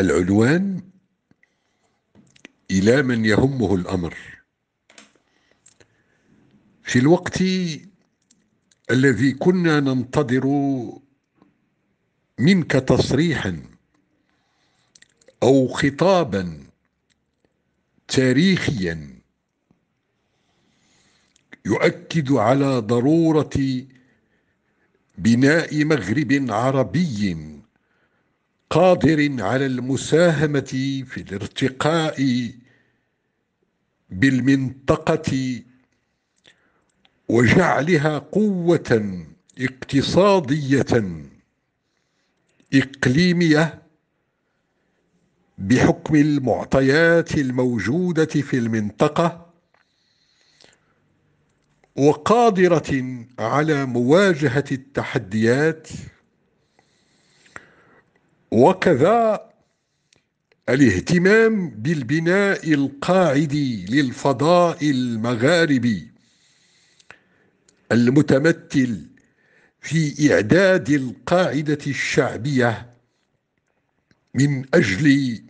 العنوان إلى من يهمه الأمر. في الوقت الذي كنا ننتظر منك تصريحا أو خطابا تاريخيا يؤكد على ضرورة بناء مغرب عربي قادر على المساهمة في الارتقاء بالمنطقة وجعلها قوة اقتصادية إقليمية بحكم المعطيات الموجودة في المنطقة وقادرة على مواجهة التحديات وكذا الاهتمام بالبناء القاعد للفضاء المغاربي المتمثل في إعداد القاعدة الشعبية من أجل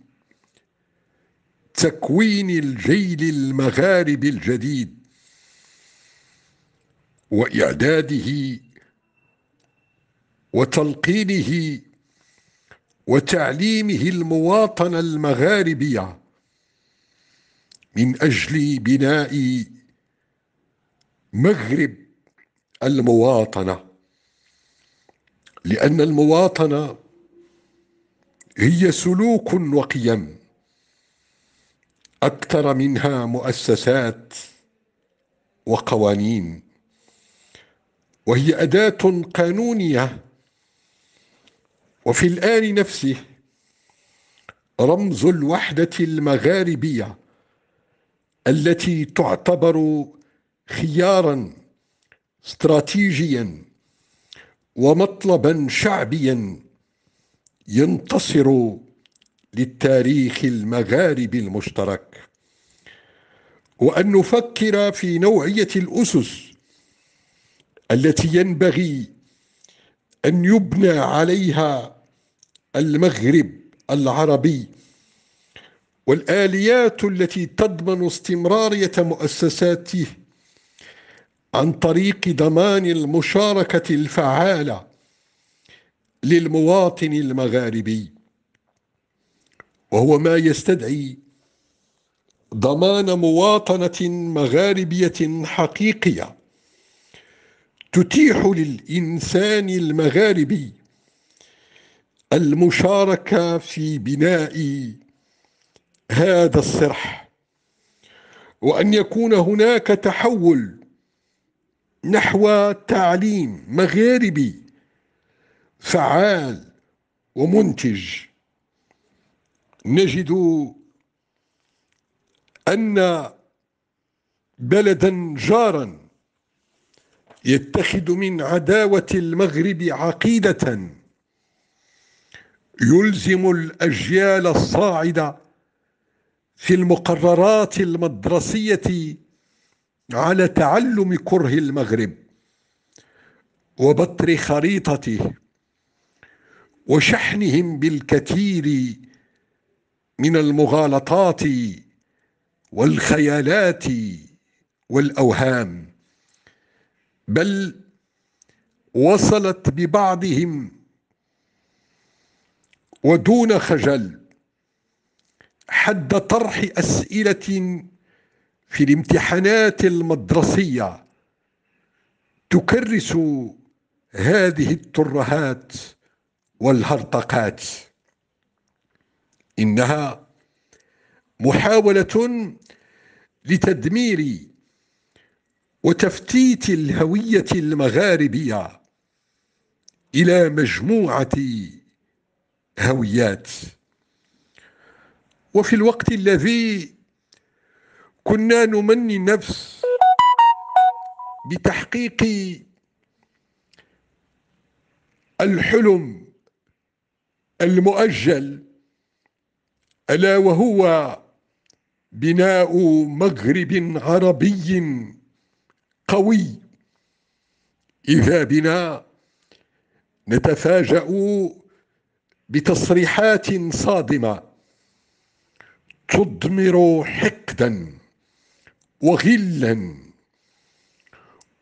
تكوين الجيل المغاربي الجديد وإعداده وتلقينه وتعليمه المواطن المغاربية من أجل بناء مغرب المواطنة. لأن المواطنة هي سلوك وقيم أكثر منها مؤسسات وقوانين وهي أداة قانونية وفي الآن نفسه رمز الوحدة المغاربية التي تعتبر خيارا استراتيجيا ومطلبا شعبيا ينتصر للتاريخ المغاربي المشترك. وأن نفكر في نوعية الأسس التي ينبغي أن يبنى عليها المغرب العربي. والآليات التي تضمن استمرارية مؤسساته عن طريق ضمان المشاركة الفعالة للمواطن المغاربي. وهو ما يستدعي ضمان مواطنة مغاربية حقيقية. تتيح للإنسان المغاربي المشاركة في بناء هذا الصرح وأن يكون هناك تحول نحو تعليم مغاربي فعال ومنتج. نجد أن بلدا جارا يتخذ من عداوة المغرب عقيدة. يلزم الأجيال الصاعدة في المقررات المدرسية على تعلم كره المغرب وبطر خريطته وشحنهم بالكثير من المغالطات والخيالات والأوهام. بل وصلت ببعضهم ودون خجل حد طرح أسئلة في الامتحانات المدرسية تكرس هذه الترهات والهرطقات. إنها محاولة لتدمير وتفتيت الهوية المغاربية إلى مجموعة هويات. وفي الوقت الذي كنا نمني النفس بتحقيق الحلم المؤجل ألا وهو بناء مغرب عربي قوي. إذا بنا نتفاجأ بتصريحات صادمة تضمر حقدا وغلا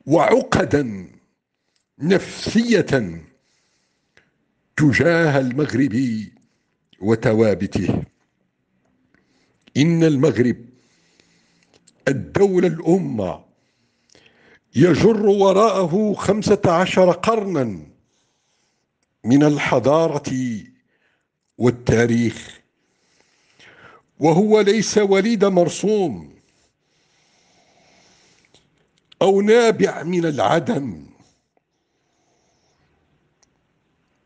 وعقدا نفسية تجاه المغرب وتوابته. إن المغرب الدولة الأمة يجر وراءه خمسة عشر قرنا من الحضارة والتاريخ. وهو ليس وليد مرسوم أو نابع من العدم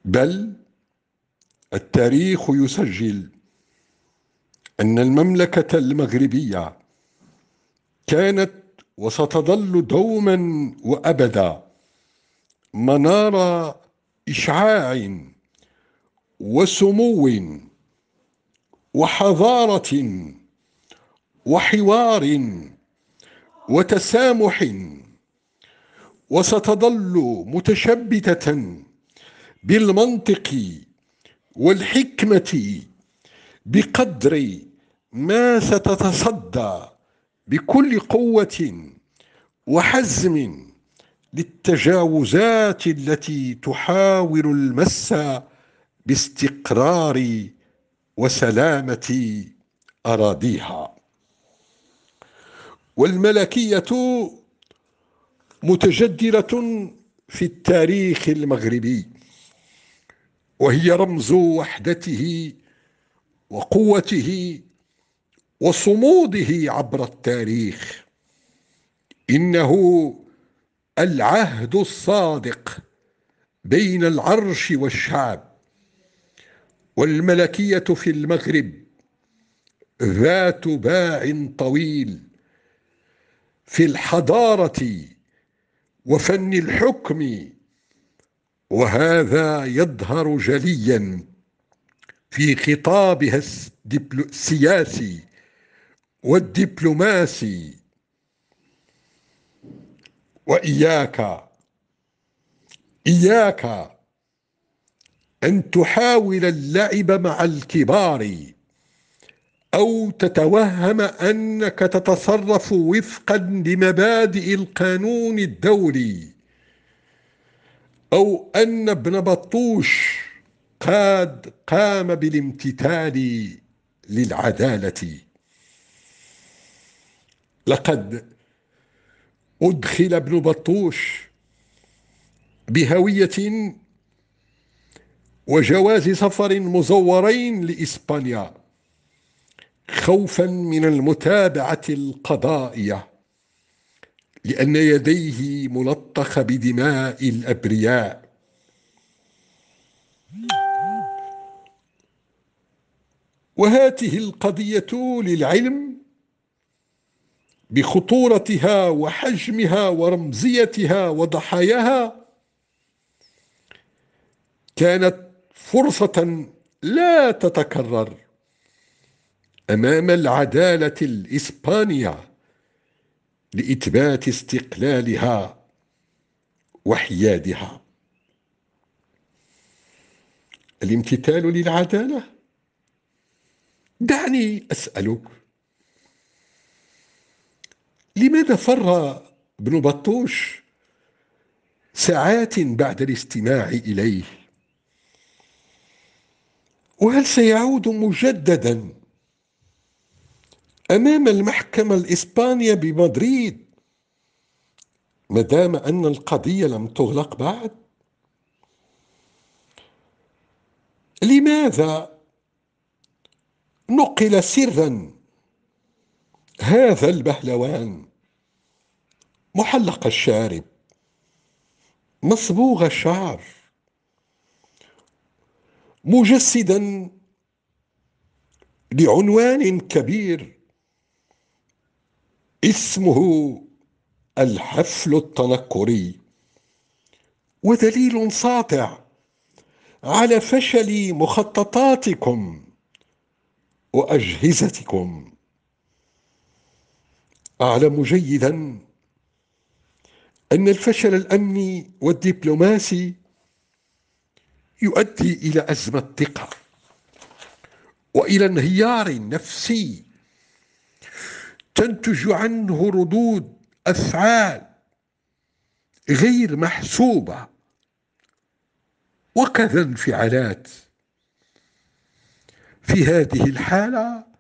بل التاريخ يسجل أن المملكة المغربية كانت وستظل دوما وأبدا منار إشعاع وسمو وحضارة وحوار وتسامح وستظل متشبتة بالمنطق والحكمة بقدر ما ستتصدى بكل قوة وحزم للتجاوزات التي تحاول المس باستقرار وسلامة أراضيها. والملكية متجدرة في التاريخ المغربي وهي رمز وحدته وقوته وصموده عبر التاريخ. إنه العهد الصادق بين العرش والشعب والملكية في المغرب ذات باع طويل في الحضارة وفن الحكم وهذا يظهر جليا في خطابها السياسي والدبلوماسي. وإياك إياك أن تحاول اللعب مع الكبار أو تتوهم أنك تتصرف وفقا لمبادئ القانون الدولي أو أن ابن بطوش قد قام بالامتثال للعدالة. لقد أدخل ابن بطوش بهوية وجواز سفر مزورين لإسبانيا خوفا من المتابعة القضائية لأن يديه ملطخه بدماء الأبرياء. وهاته القضية للعلم بخطورتها وحجمها ورمزيتها وضحاياها كانت فرصة لا تتكرر أمام العدالة الإسبانية لإثبات استقلالها وحيادها. الامتثال للعدالة؟ دعني أسألك لماذا فر ابن بطوش ساعات بعد الاستماع إليه؟ وهل سيعود مجددا أمام المحكمة الإسبانية بمدريد ما دام أن القضية لم تغلق بعد؟ لماذا نقل سرا هذا البهلوان. محلق الشارب. مصبوغ الشعر. مجسدا لعنوان كبير. اسمه الحفل التنكري. ودليل ساطع على فشل مخططاتكم وأجهزتكم. أعلم جيدا أن الفشل الأمني والدبلوماسي يؤدي إلى أزمة ثقه وإلى انهيار نفسي تنتج عنه ردود أفعال غير محسوبة وكذا انفعالات في هذه الحالة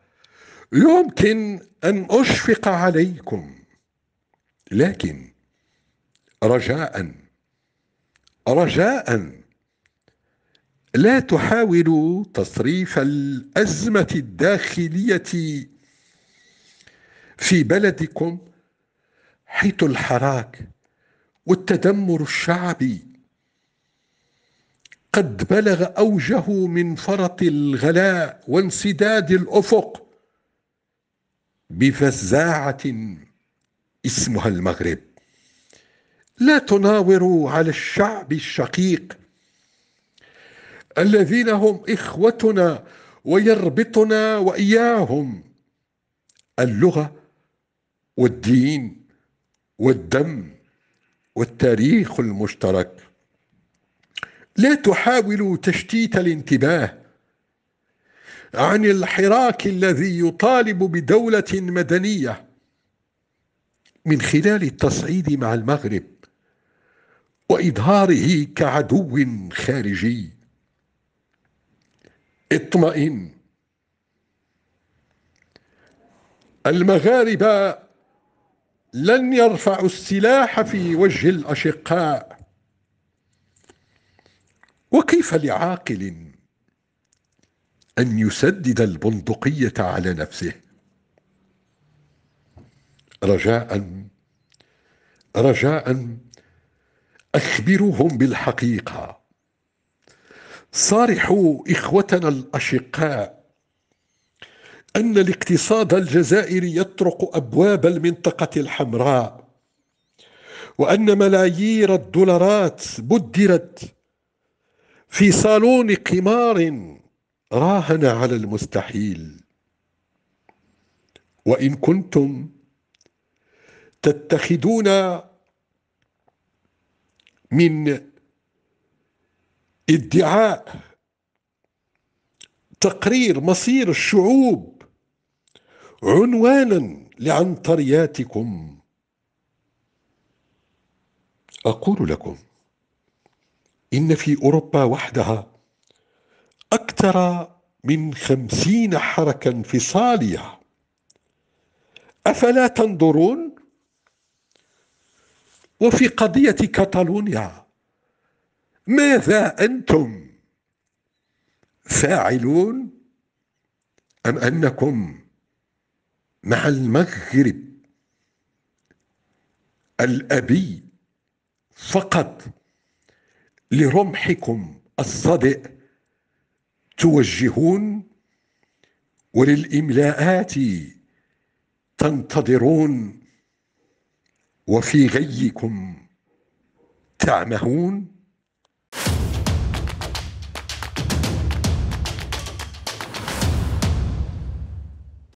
يمكن أن أشفق عليكم لكن رجاء رجاء. لا تحاولوا تصريف الأزمة الداخلية في بلدكم حيث الحراك والتدمر الشعبي. قد بلغ أوجه من فرط الغلاء وانسداد الأفق بفزاعة اسمها المغرب. لا تناوروا على الشعب الشقيق الذين هم إخوتنا ويربطنا وإياهم اللغة والدين والدم والتاريخ المشترك. لا تحاولوا تشتيت الانتباه عن الحراك الذي يطالب بدولة مدنية من خلال التصعيد مع المغرب وإظهاره كعدو خارجي. اطمئن. المغاربة لن يرفعوا السلاح في وجه الأشقاء. وكيف لعاقل أن يسدد البندقية على نفسه. رجاء رجاء اخبروهم بالحقيقة. صارحوا إخوتنا الأشقاء أن الاقتصاد الجزائري يطرق أبواب المنطقة الحمراء وأن ملايير الدولارات بدرت في صالون قمار راهن على المستحيل. وإن كنتم تتخذون من ادعاء تقرير مصير الشعوب عنوانا لعنطرياتكم أقول لكم إن في أوروبا وحدها أكثر من خمسين حركة انفصالية أفلا تنظرون؟ وفي قضية كاتالونيا ماذا أنتم؟ فاعلون أم أنكم مع المغرب الأبي فقط لرمحكم الصدئ؟ توجهون وللإملاءات تنتظرون وفي غيكم تعمهون